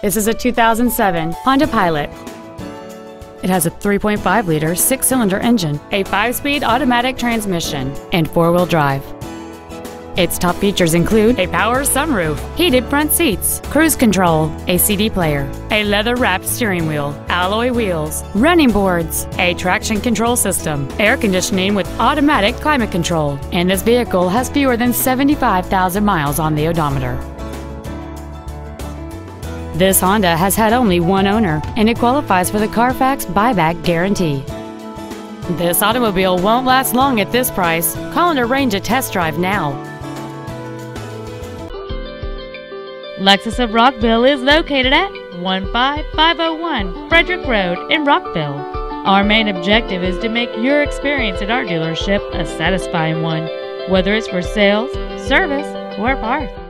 This is a 2007 Honda Pilot. It has a 3.5 liter six cylinder engine, a five speed automatic transmission, and four wheel drive. Its top features include a power sunroof, heated front seats, cruise control, a CD player, a leather wrapped steering wheel, alloy wheels, running boards, a traction control system, air conditioning with automatic climate control, and this vehicle has fewer than 75,000 miles on the odometer. This Honda has had only one owner, and it qualifies for the Carfax buyback guarantee. This automobile won't last long at this price. Call and arrange a test drive now. Lexus of Rockville is located at 15501 Frederick Road in Rockville. Our main objective is to make your experience at our dealership a satisfying one, whether it's for sales, service, or parts.